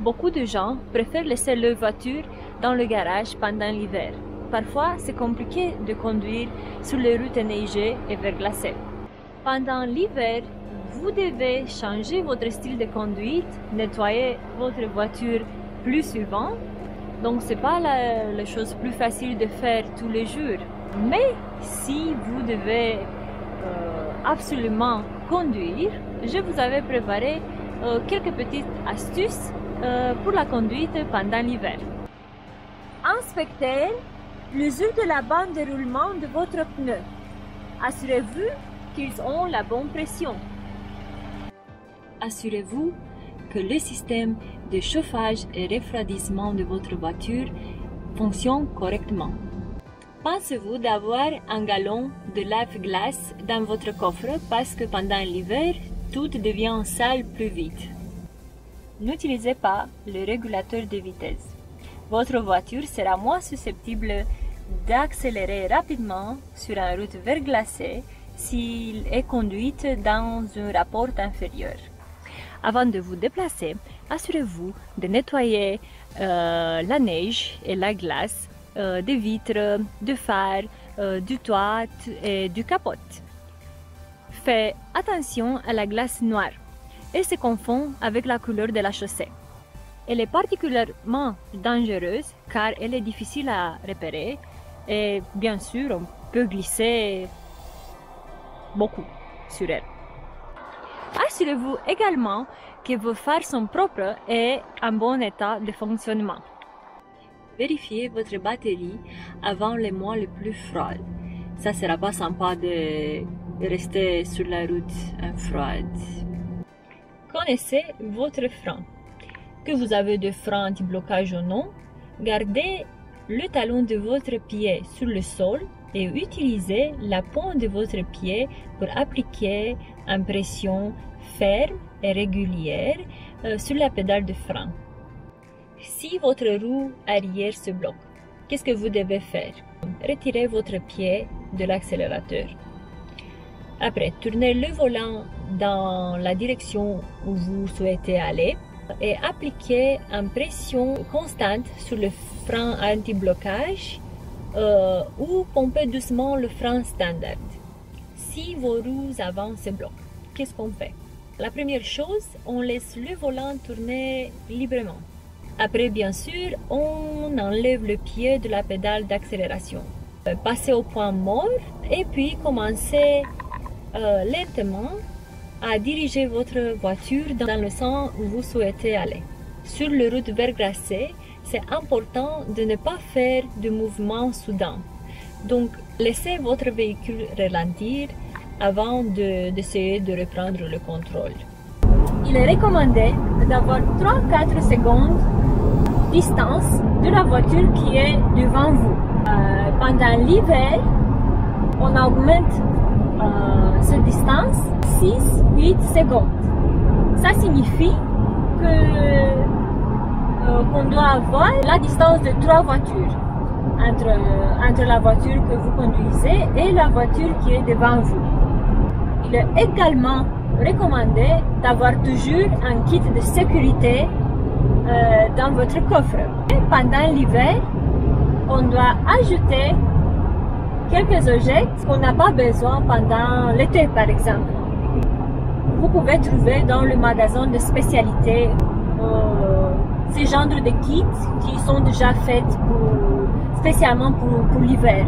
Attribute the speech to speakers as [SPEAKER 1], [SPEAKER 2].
[SPEAKER 1] Beaucoup de gens préfèrent laisser leur voiture dans le garage pendant l'hiver. Parfois, c'est compliqué de conduire sur les routes enneigées et verglacées. Pendant l'hiver, vous devez changer votre style de conduite, nettoyer votre voiture plus souvent. Donc, c'est pas la, la, chose plus facile de faire tous les jours. Mais si vous devez euh, absolument conduire, je vous avais préparé euh, quelques petites astuces pour la conduite pendant l'hiver. Inspectez l'usure de la bande de roulement de votre pneu. Assurez-vous qu'ils ont la bonne pression. Assurez-vous que le système de chauffage et refroidissement de votre voiture fonctionne correctement. Pensez-vous d'avoir un galon de lave-glace dans votre coffre parce que pendant l'hiver, tout devient sale plus vite? N'utilisez pas le régulateur de vitesse. Votre voiture sera moins susceptible d'accélérer rapidement sur une route verglacée s'il est conduite dans un rapport inférieur. Avant de vous déplacer, assurez-vous de nettoyer euh, la neige et la glace euh, des vitres, du phare, euh, du toit et du capote. Faites attention à la glace noire. Elle se confond avec la couleur de la chaussée. Elle est particulièrement dangereuse car elle est difficile à repérer et bien sûr on peut glisser beaucoup sur elle. Assurez-vous également que vos phares sont propres et en bon état de fonctionnement. Vérifiez votre batterie avant les mois les plus froids. Ça sera pas sympa de, rester sur la route froide. Connaissez votre frein. Que vous avez de frein anti-blocage ou non, gardez le talon de votre pied sur le sol et utilisez la pointe de votre pied pour appliquer une pression ferme et régulière euh, sur la pédale de frein. Si votre roue arrière se bloque, qu'est-ce que vous devez faire? Retirez votre pied de l'accélérateur. Après, tournez le volant dans la direction où vous souhaitez aller et appliquez une pression constante sur le frein anti-blocage euh, ou pompez doucement le frein standard. Si vos roues avant se bloquent, qu'est-ce qu'on fait? La première chose, on laisse le volant tourner librement. Après, bien sûr, on enlève le pied de la pédale d'accélération. Euh, passez au point mort et puis commencez euh, lentement à diriger votre voiture dans le sens où vous souhaitez aller. Sur le route verglacée, c'est important de ne pas faire de mouvements soudains. Donc, laissez votre véhicule ralentir avant d'essayer de, de reprendre le contrôle. Il est recommandé d'avoir 3-4 secondes distance de la voiture qui est devant vous. Euh, pendant l'hiver, on augmente euh, cette distance 6-8 secondes. Ça signifie que euh, qu'on doit avoir la distance de trois voitures entre, entre la voiture que vous conduisez et la voiture qui est devant vous. Il est également recommandé d'avoir toujours un kit de sécurité euh, dans votre coffre. Et pendant l'hiver, on doit ajouter quelques objets qu'on n'a pas besoin pendant l'été, par exemple. Vous pouvez trouver dans le magasin de spécialité euh, ces genres de kits qui sont déjà faits spécialement pour l'hiver.